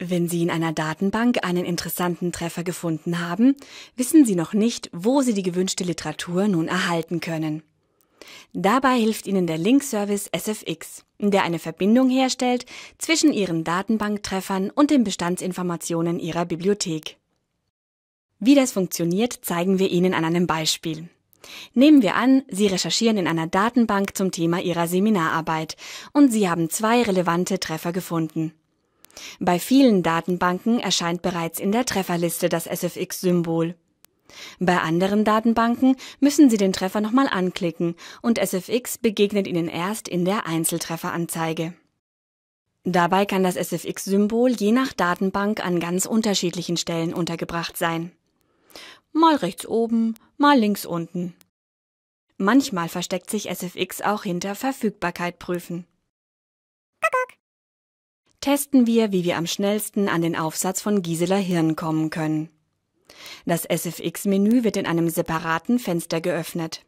Wenn Sie in einer Datenbank einen interessanten Treffer gefunden haben, wissen Sie noch nicht, wo Sie die gewünschte Literatur nun erhalten können. Dabei hilft Ihnen der Linkservice SFX, der eine Verbindung herstellt zwischen Ihren Datenbanktreffern und den Bestandsinformationen Ihrer Bibliothek. Wie das funktioniert, zeigen wir Ihnen an einem Beispiel. Nehmen wir an, Sie recherchieren in einer Datenbank zum Thema Ihrer Seminararbeit und Sie haben zwei relevante Treffer gefunden. Bei vielen Datenbanken erscheint bereits in der Trefferliste das SFX-Symbol. Bei anderen Datenbanken müssen Sie den Treffer nochmal anklicken und SFX begegnet Ihnen erst in der Einzeltrefferanzeige. Dabei kann das SFX-Symbol je nach Datenbank an ganz unterschiedlichen Stellen untergebracht sein. Mal rechts oben, mal links unten. Manchmal versteckt sich SFX auch hinter Verfügbarkeit prüfen testen wir, wie wir am schnellsten an den Aufsatz von Gisela Hirn kommen können. Das SFX-Menü wird in einem separaten Fenster geöffnet.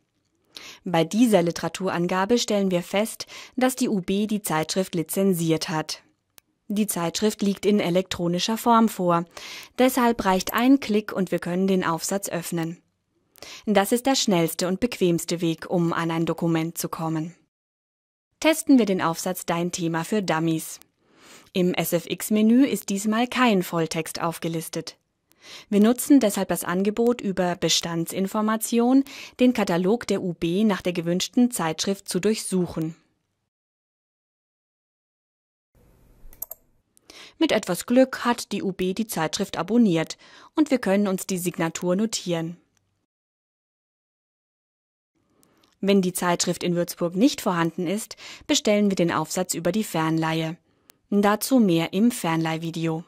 Bei dieser Literaturangabe stellen wir fest, dass die UB die Zeitschrift lizenziert hat. Die Zeitschrift liegt in elektronischer Form vor. Deshalb reicht ein Klick und wir können den Aufsatz öffnen. Das ist der schnellste und bequemste Weg, um an ein Dokument zu kommen. Testen wir den Aufsatz Dein Thema für Dummies. Im SFX-Menü ist diesmal kein Volltext aufgelistet. Wir nutzen deshalb das Angebot über Bestandsinformation, den Katalog der UB nach der gewünschten Zeitschrift zu durchsuchen. Mit etwas Glück hat die UB die Zeitschrift abonniert und wir können uns die Signatur notieren. Wenn die Zeitschrift in Würzburg nicht vorhanden ist, bestellen wir den Aufsatz über die Fernleihe. Dazu mehr im Fernleihvideo.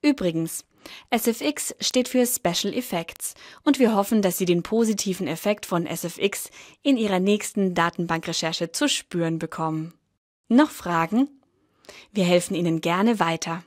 Übrigens, SFX steht für Special Effects und wir hoffen, dass Sie den positiven Effekt von SFX in Ihrer nächsten Datenbankrecherche zu spüren bekommen. Noch Fragen? Wir helfen Ihnen gerne weiter.